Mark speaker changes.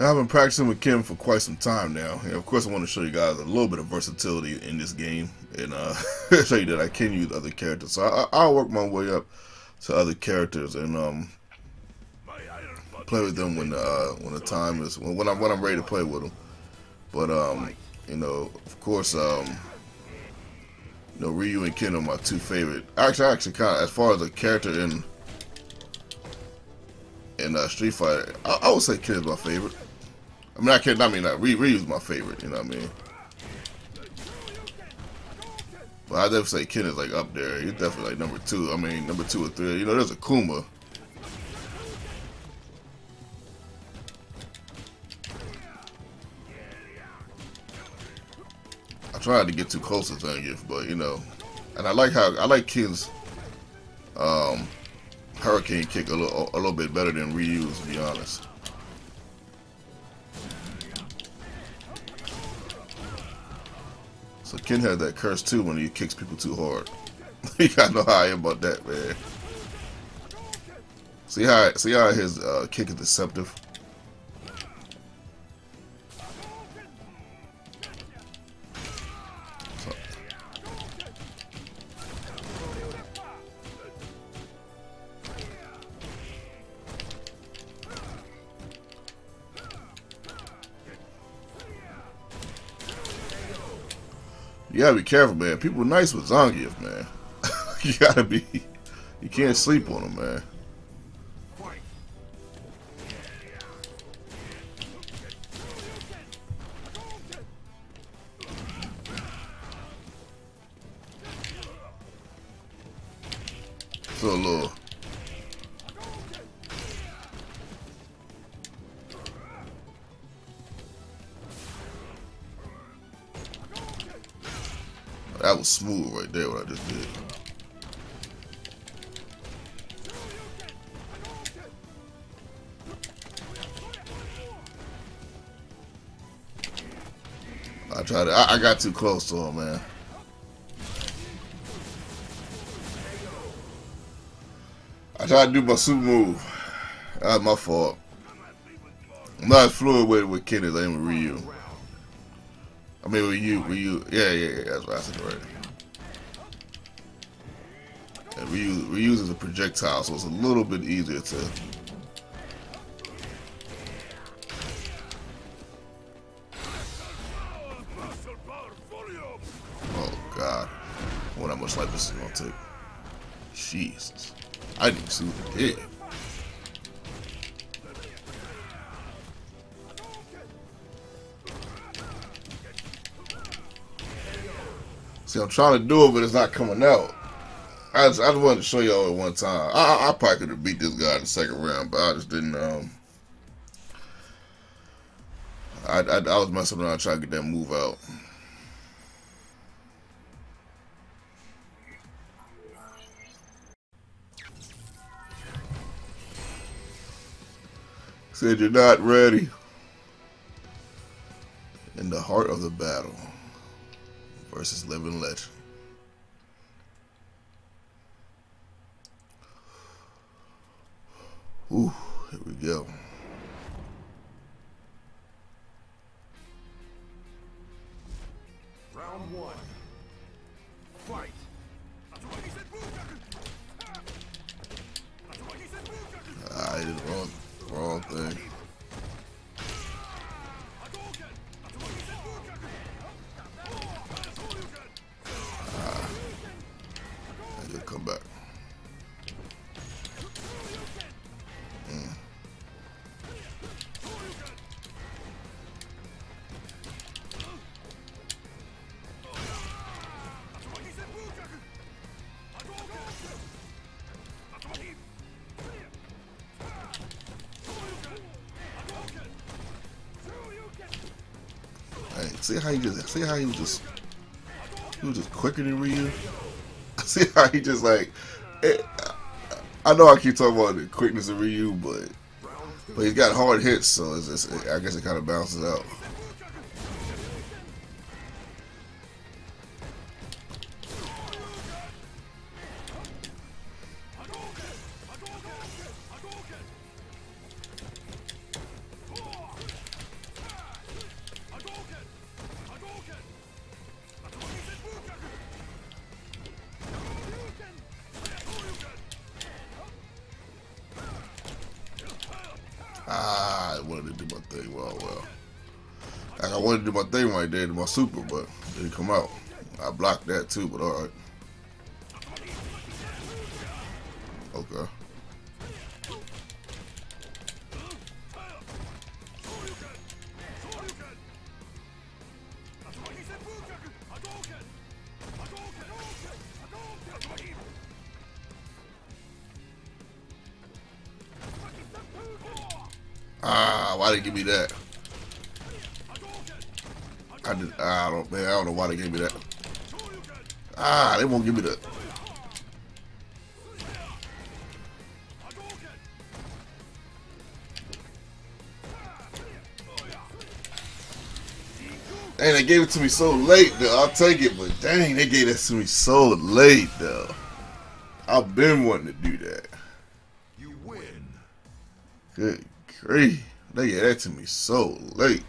Speaker 1: Now, I've been practicing with Kim for quite some time now. And of course, I want to show you guys a little bit of versatility in this game and uh, show you that I can use other characters. So I, will work my way up to other characters and um, play with them when uh, when the time is when, when I'm when I'm ready to play with them. But um, you know, of course, um, you know, Ryu and Ken are my two favorite. Actually, actually, kind of as far as a character in in uh, Street Fighter, I, I, would say Ken is my favorite. I mean, I can't. I mean, uh, Ryu's my favorite. You know what I mean? But I definitely say Ken is like up there. He's definitely like number two. I mean, number two or three. You know, there's Akuma. I tried to get too close to Zangief, but you know, and I like how I like Ken's um, Hurricane kick a little a little bit better than Ryu's, to be honest. So Ken had that curse too when he kicks people too hard. you gotta know how I am about that, man. See how see how his uh, kick is deceptive. You gotta be careful, man. People are nice with Zangief, man. you gotta be. You can't sleep on them, man. So a little was smooth right there, what I just did. I tried to, I, I got too close to him, man. I tried to do my super move. That's my fault. I'm not fluid with, with Kenneth, I am with Ryu. I mean, were you, were you, yeah, yeah, yeah, that's what I said right. And Ryu's, Ryu's as a projectile, so it's a little bit easier to. Oh God, I wonder how much life this is gonna take. Jesus, I didn't see what it did. See, I'm trying to do it, but it's not coming out. I just, I just wanted to show y'all at one time. I, I probably could have beat this guy in the second round, but I just didn't. Um, I, I, I was messing around trying to get that move out. Said you're not ready. In the heart of the battle versus Living Legend. Ooh, here we go.
Speaker 2: Round one. Fight.
Speaker 1: See how he just see how he was just he was just quicker than Ryu. See how he just like it, I know I keep talking about the quickness of Ryu, but but he's got hard hits, so it's just, I guess it kind of balances out. Ah, I wanted to do my thing. Well, well. Like I wanted to do my thing right there to my super, but it didn't come out. I blocked that too, but alright. Okay. Ah, why they give me that? I did. I don't. Man, I don't know why they gave me that. Ah, they won't give me that. Dang, they gave it to me so late, though. I'll take it, but dang, they gave that to me so late, though. I've been wanting to do that.
Speaker 2: You win.
Speaker 1: Good grief. They gave that to me so late.